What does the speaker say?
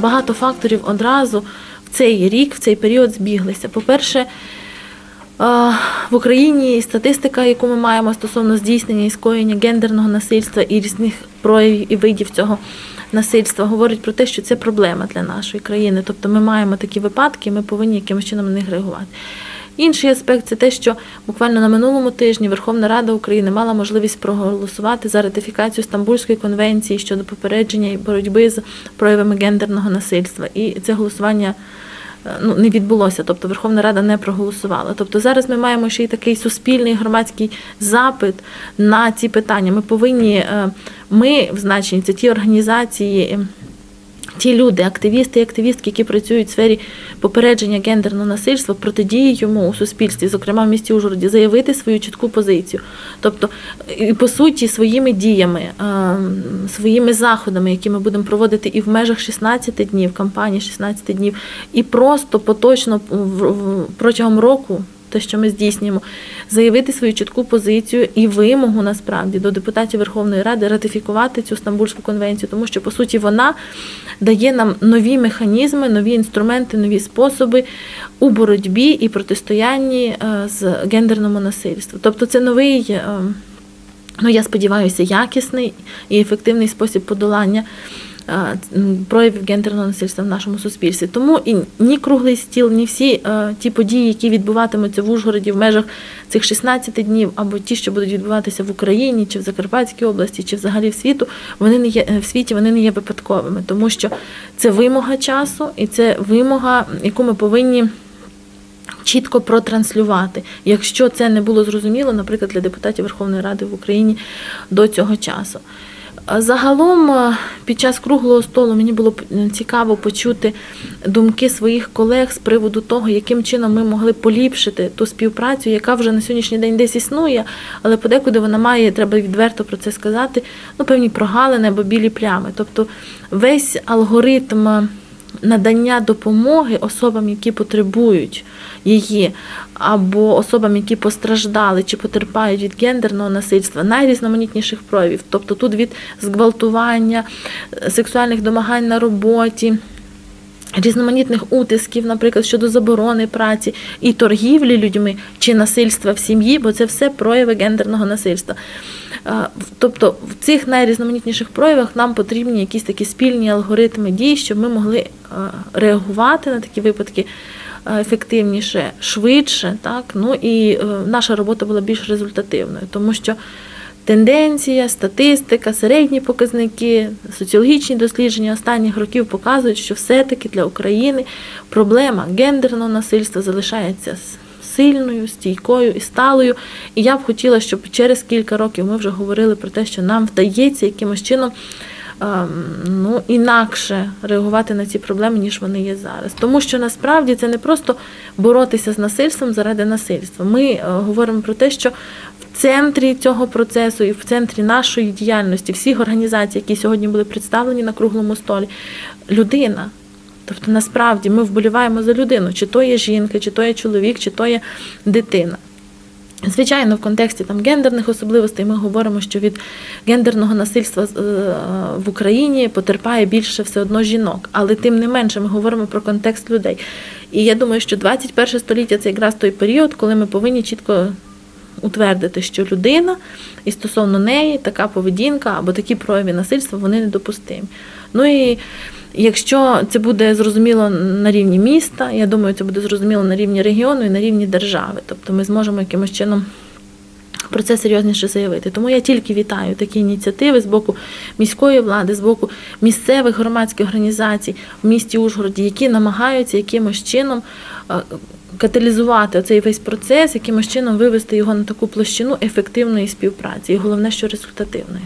багато факторів одразу в цей рік, в цей період збіглися. По-перше, е, в Україні статистика, яку ми маємо стосовно здійснення і скоєння гендерного насильства і різних проявів і видів цього насильства, говорить про те, що це проблема для нашої країни. Тобто ми маємо такі випадки, ми повинні якимось чином на них реагувати. Інший аспект це те, що буквально на минулому тижні Верховна Рада України мала можливість проголосувати за ратифікацію Стамбульської конвенції щодо попередження і боротьби з проявами гендерного насильства. І це голосування е, ну, не відбулося, тобто Верховна Рада не проголосувала. Тобто зараз ми маємо ще й такий суспільний громадський запит на ці питання. Ми повинні, е, ми в значенні це ті організації. Ті люди, активісти і активістки, які працюють в сфері попередження гендерного насильства, протидії йому у суспільстві, зокрема в місті Ужгороді, заявити свою чітку позицію. Тобто, і по суті, своїми діями, своїми заходами, які ми будемо проводити і в межах 16 днів, кампанії 16 днів, і просто поточно протягом року. Те, що ми здійснюємо, заявити свою чітку позицію і вимогу насправді до депутатів Верховної Ради ратифікувати цю Стамбульську конвенцію, тому що по суті вона дає нам нові механізми, нові інструменти, нові способи у боротьбі і протистоянні е, з гендерному насильству. Тобто це новий. е, Ну, я сподіваюся, якісний і ефективний спосіб подолання проявів гендерного насильства в нашому суспільстві. Тому і ні круглий стіл, ні всі е, ті події, які відбуватимуться в Ужгороді в межах цих 16 днів, або ті, що будуть відбуватися в Україні, чи в Закарпатській області, чи взагалі в світу, вони не є е, в світі, вони не є випадковими, тому що це вимога часу, і це вимога, яку ми повинні чітко протранслювати, якщо це не було зрозуміло, наприклад, для депутатів Верховної Ради в Україні до цього часу. Загалом, е, під час круглого столу мені було цікаво почути думки своїх колег з приводу того, яким чином ми могли поліпшити ту співпрацю, яка вже на сьогоднішній день десь існує, але подекуди вона має, треба відверто про це сказати, ну, певні прогалини або білі плями. Тобто весь алгоритм надання допомоги особам, які потребують її, або особам, які постраждали чи потерпають від гендерного насильства, найрізноманітніших проявів. Тобто тут від зґвалтування, е, сексуальних домагань на роботі. Різноманітних утисків, наприклад, щодо заборони праці і торгівлі людьми чи насильства в сім'ї, бо це все прояви гендерного насильства. Е, Тобто в цих найрізноманітніших проявах нам потрібні якісь такі спільні алгоритми дій, щоб ми могли е, реагувати на такі випадки е, ефективніше, швидше, так ну і наша робота була більш результативною, тому що. Тенденція, статистика, середні показники, соціологічні дослідження останніх років показують, що все-таки для України проблема гендерного насильства залишається сильною, стійкою і сталою. І я б хотіла, щоб через кілька років ми вже говорили про те, що нам вдається якимось чином ем, ну, інакше реагувати на ці проблеми, ніж вони є зараз. Тому що насправді це не просто боротися з насильством заради насильства. Ми е, говоримо про те, що центрі цього процесу і в центрі нашої діяльності, всіх організацій, які сьогодні були представлені на круглому столі, людина. Тобто, насправді ми вболіваємо за людину, чи то є жінка, чи то є чоловік, чи то є дитина. Звичайно, в контексті там гендерних особливостей ми говоримо, що від гендерного насильства е, в Україні потерпає більше все одно жінок, але тим не менше ми говоримо про контекст людей. І я думаю, що 21 століття це якраз той період, коли ми повинні чітко утвердити, що людина і стосовно неї така поведінка або такі прояви насильства вони недопустимі. Ну і якщо це буде зрозуміло на рівні міста, я думаю, це буде зрозуміло на рівні регіону і на рівні держави. Тобто ми зможемо якимось чином. Про це серйозніше заявити. Тому я тільки вітаю такі ініціативи з боку міської влади, з боку місцевих громадських організацій в місті Ужгороді, які намагаються якимось чином каталізувати цей весь процес, якимось чином вивести його на таку площину ефективної співпраці, і головне, що результативної.